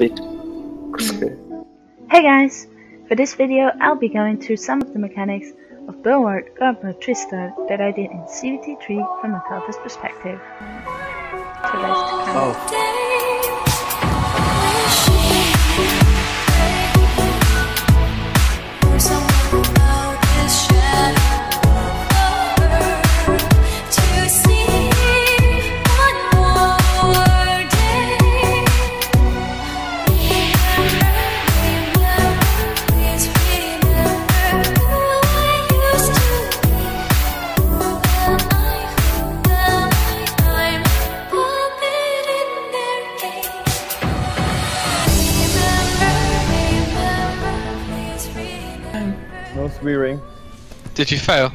bit. Mm. Hey guys! For this video I'll be going through some of the mechanics of Bulwark Gauntlet Tristar that I did in CBT3 from an occultist perspective. So oh. Did you fail?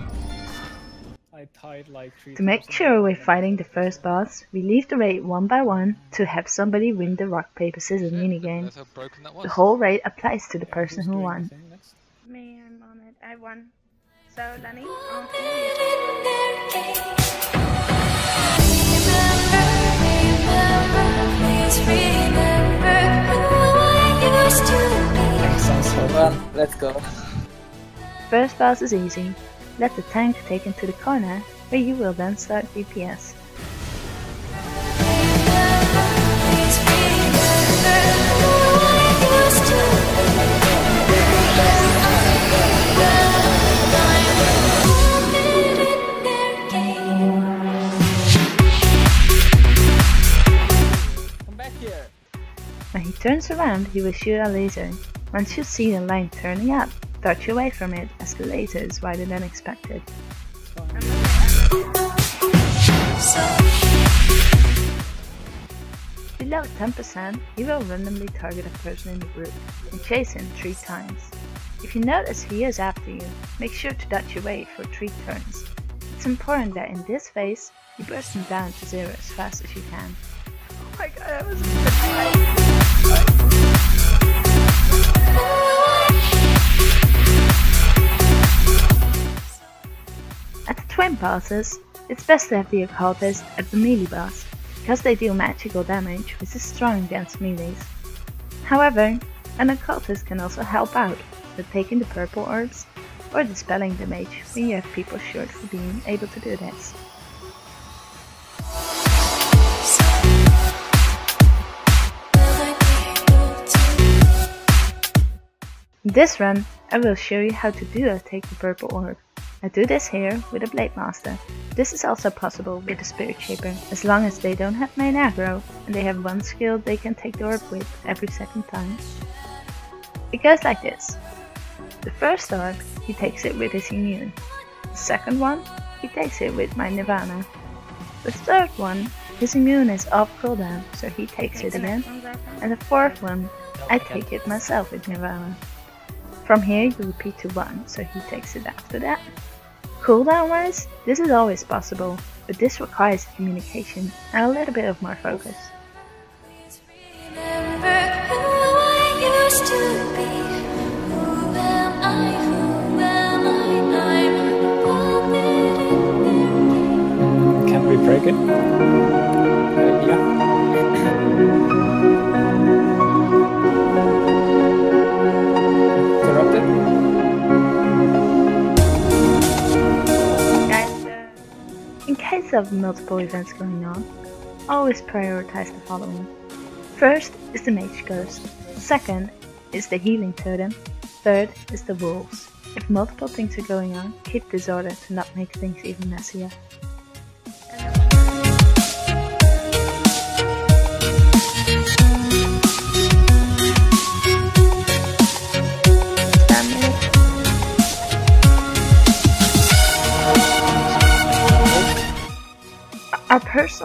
I tied like three To make sure we're fighting the first boss, we leave the raid one by one to have somebody win the rock paper scissors minigame. That's how broken that was. The whole raid applies to the person who won. Me, I'm on it. I won. So, Lenny, on to you. Sounds so fun. Let's go. First boss is easy. Let the tank take into the corner, where you will then start DPS. When he turns around, he will shoot a laser. Once you see the line turning up, dodge away from it as the laser is wider than expected. Below 10%, he will randomly target a person in the group and chase him 3 times. If you notice he is after you, make sure to dodge away for 3 turns. It's important that in this phase, you burst him down to zero as fast as you can. Oh my god, that was a good fight. Twin bosses, it's best to have the occultist at the melee boss, because they deal magical damage which is strong against melees. However, an occultist can also help out with taking the purple orbs or dispelling the mage when you have people short for being able to do this. In this run, I will show you how to do a take the purple orb. I do this here with a Blade Master. This is also possible with a Spirit Shaper, as long as they don't have main aggro and they have one skill they can take the orb with every second time. It goes like this. The first orb, he takes it with his immune. The second one, he takes it with my Nirvana. The third one, his immune is off cooldown, so he takes it again. And the fourth one, I take it myself with Nirvana. From here you repeat to 1, so he takes it after that. Cooldown wise, this is always possible, but this requires communication and a little bit of more focus. Can we break it? Of multiple events going on, always prioritize the following. First is the Mage Ghost, second is the Healing Totem, third is the Wolves. If multiple things are going on, keep this order to not make things even messier.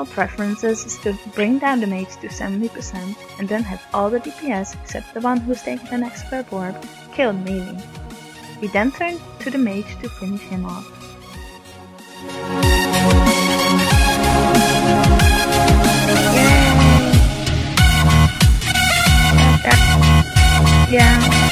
Preferences is to bring down the mage to 70% and then have all the DPS except the one who's taking the next purple orb killed melee. We then turn to the mage to finish him off. Yeah. The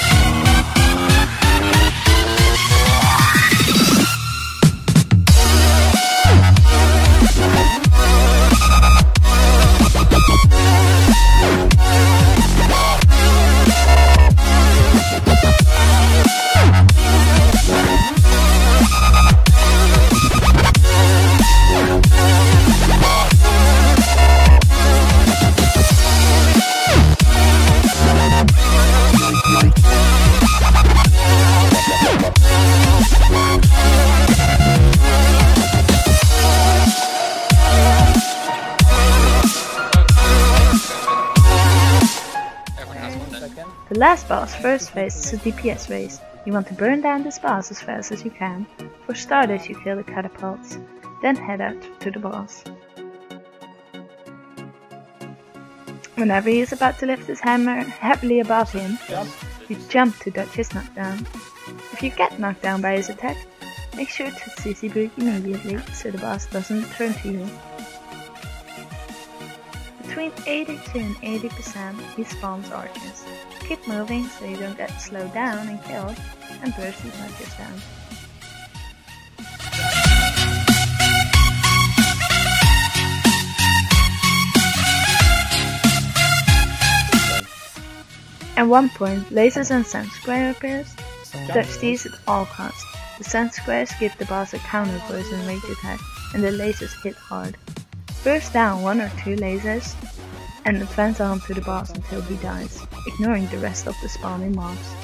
last boss first phase is a DPS race. You want to burn down this boss as fast as you can. For starters you kill the catapults, then head out to the boss. Whenever he is about to lift his hammer heavily above him, Jump. you jump to dodge his knockdown. If you get knocked down by his attack, make sure to CC break immediately so the boss doesn't turn to you. Between 82 and 80% he spawns archers. Keep moving so you don't get slowed down and killed, and burst these archers down. At one point, lasers and sand square appears. Dodge these at all costs. The sand squares give the boss a counter and rage attack, and the lasers hit hard. Burst down one or two lasers, and advance on to the boss until he dies, ignoring the rest of the spawning mobs.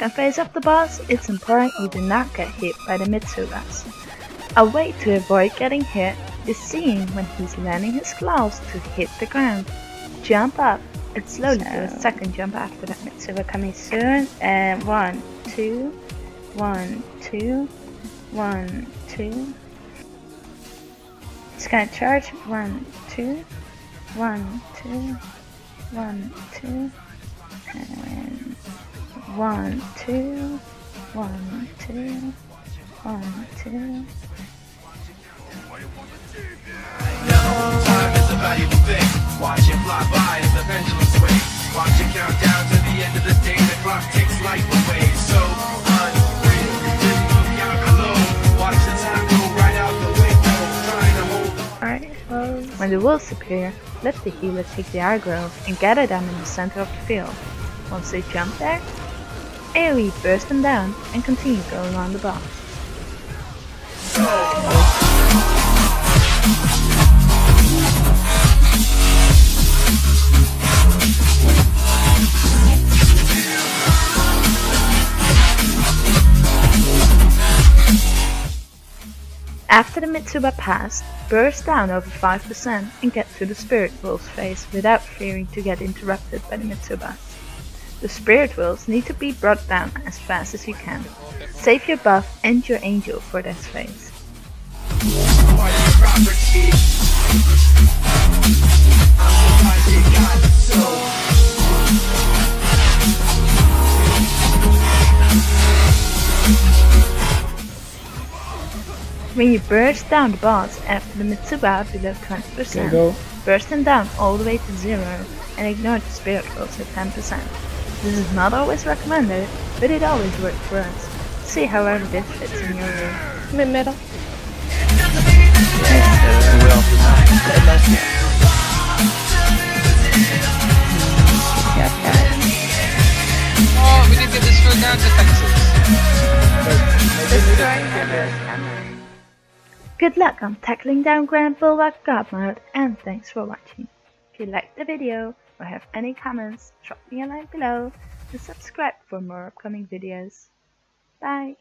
Second phase of the boss, it's important you do not get hit by the Mitsubas. A way to avoid getting hit is seeing when he's landing his claws to hit the ground. Jump up and slowly do a second jump after that Mitsuba coming soon. And one, two, one, two, one, two. It's gonna charge. One, two, one, two, one, two, and one, two, one, two, one, two. Watch it fly by as the pendulum swings. Watch it count down to the end of the day. The clock takes life away. So unreal. Just. Watch the time go right out the window. Trying to hold. Alright, well, when the wolves appear, let the healer take the aggro and gather them in the center of the field. Once they jump there, AoE burst them down and continue going on the boss. After the Mitsuba pass, burst down over 5% and get to the Spirit Wolf's phase without fearing to get interrupted by the Mitsuba. The Spirit Wolves need to be brought down as fast as you can. Save your buff and your angel for this phase. Part of your property. I'm the you got so. When you burst down the boss after the Mitsuba below Okay, 20%, burst them down all the way to zero and ignore the Spirit Wolves at 10%. This is not always recommended, but it always works for us. See how our this fits in your room. Mid middle. Oh, we didn't get this for ground defenses. Good luck on tackling down Grand Bulwark God mode and thanks for watching. If you liked the video or have any comments, drop me a line below and subscribe for more upcoming videos. Bye!